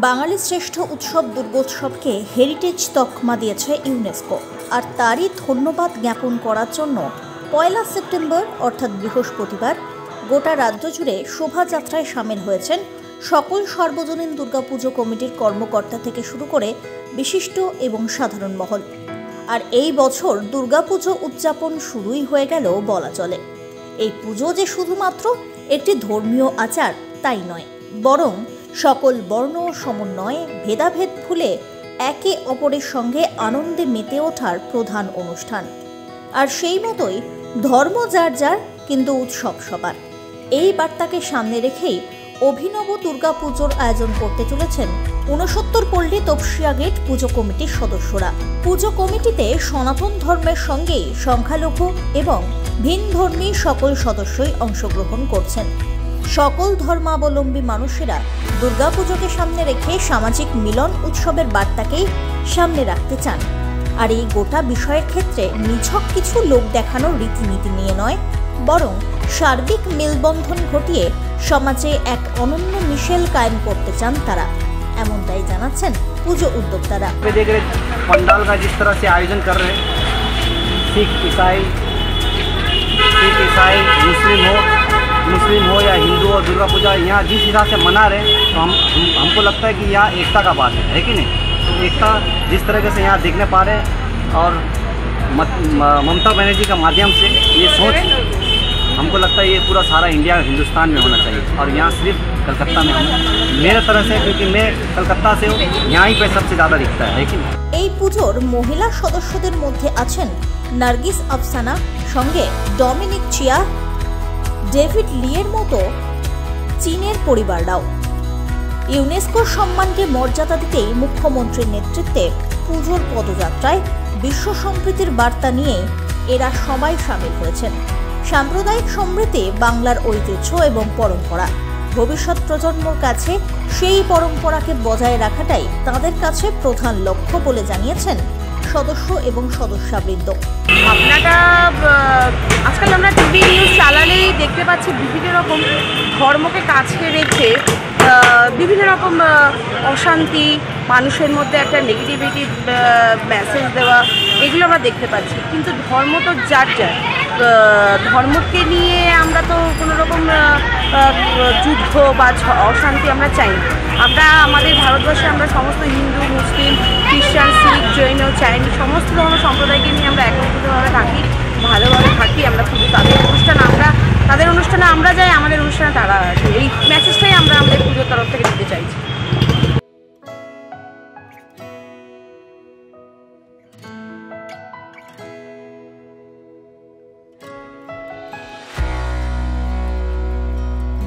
বাঙালির শ্রেষ্ঠ উৎসব দুর্গোৎসবকে হেরিটেজ তকমা দিয়েছে ইউনেস্কো আর তারই ধন্যবাদ জ্ঞাপন করার জন্য পয়লা সেপ্টেম্বর, অর্থাৎ বৃহস্পতিবার, গোটা রাজ্য জুড়ে শোভাযাত্রায় সামিল হয়েছেন সকল সর্বজনীন দুর্গাপুজো কমিটির কর্মকর্তা থেকে শুরু করে বিশিষ্ট এবং সাধারণ মহল। আর এই বছর দুর্গাপুজো উদযাপন শুরুই হয়ে গেল বলা চলে। এই পুজো যে শুধুমাত্র একটি ধর্মীয় আচার, তাই নয়, বরং সকল বর্ণ সমন্বয়ে ভেদাভেদ ভুলে একে অপরের সঙ্গে আনন্দে মেতে ওঠার প্রধান অনুষ্ঠান। আর সেই মতোই ধর্ম যার যার, কিন্তু উৎসব সবার। এই বার্তাকে সামনে রেখেই অভিনব দুর্গাপুজোর আয়োজন করতে চলেছেন ঊনসত্তর পল্লী তপসিয়া গেট পুজো কমিটির সদস্যরা। পুজো কমিটিতে সনাতন ধর্মের সঙ্গেই সংখ্যালঘু এবং ভিন ধর্মী সকল সদস্যই অংশগ্রহণ করছেন। সকল ধর্মাবলম্বী মানুষেরা দুর্গাপুজোকে সামনে রেখে সামাজিক মিলন উৎসবের বার্তাকেই সামনে রাখতে চান আর এই গোটা বিষয়ের ক্ষেত্রে নিছক কিছু লোক দেখানোর রীতিনীতি নিয়ে নয় বরং সার্বিক মেলবন্ধন ঘটিয়ে সমাজে এক অনন্য মিশেল কায়েম করতে চান তারা এমনটাই জানাচ্ছেন পুজো উদ্যোক্তারা पे देख रहे पंडाल का जिस तरह से आयोजन कर रहे हैं सिख ईसाई सिख ईसाई मुस्लिम हो मुस्लिम हो या हिंदू हो दुर्गा पूजा यहाँ जिस हिसाब से मना रहे हैं तो हम हम- हमको लगता है कि यहाँ एकता का बात है है कि नहीं तो एकता जिस तरीके से यहाँ देखने पा रहे हैं और मत- म- ममता बनर्जी का माध्यम से ये सोच हमको लगता है ये पूरा सारा इंडिया हिंदुस्तान में होना चाहिए और यहाँ सिर्फ कलकत्ता में हम मेरे तरह से क्योंकि मैं कलकत्ता से हूँ यहाँ ही पे सबसे ज़्यादा दिखता है है कि नहीं এই পুজোর মহিলা সদস্যদের মধ্যে আছেন নার্গিস আফসানা সঙ্গে ডমিনিক চিয়া ডেভিড লিয়ের মতো চীনের পরিবাররাও। ইউনেস্কোর সম্মানকে মর্যাদা দিতেই মুখ্যমন্ত্রীর নেতৃত্বে পুজোর পদযাত্রায় বিশ্ব সম্প্রীতির বার্তা নিয়ে এরা সবাই সামিল হয়েছেন। সাম্প্রদায়িক সমৃদ্ধি বাংলার ঐতিহ্য এবং পরম্পরা। ভবিষ্যৎ প্রজন্মর কাছে সেই পরম্পরাকে বজায় রাখাটাই তাদের কাছে প্রধান লক্ষ্য বলে জানিয়েছেন সদস্য এবং সদস্যাবৃন্দ। আপনারা আজকাল আমরা টিভি নিউজ চালালেই দেখতে পাচ্ছি বিভিন্ন রকম ধর্মকে কাছে রেখে বিভিন্ন রকম অশান্তি মানুষের মধ্যে একটা নেগেটিভিটি মেসেজ দেওয়া, এগুলো আমরা দেখতে পাচ্ছি। কিন্তু ধর্ম তো যার যার। ধর্মকে নিয়ে আমরা তো কোনো রকম যুদ্ধ বা অশান্তি আমরা চাই না। আমরা, আমাদের ভারতবর্ষে আমরা সমস্ত হিন্দু, মুসলিম, খ্রিস্টান, শিখ, জৈন চাইনি সমস্ত ধর্ম সম্প্রদায়কে নিয়ে আমরা একত্রিতভাবে থাকি, ভালোভাবে থাকি, আমরা শুধু তাদের অনুষ্ঠান আমরা, তাদের অনুষ্ঠানে আমরা যাই, আমাদের অনুষ্ঠানে তারা এই মেসেজটাই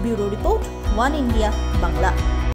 Bureau Report, One India, Bangla.